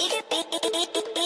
it.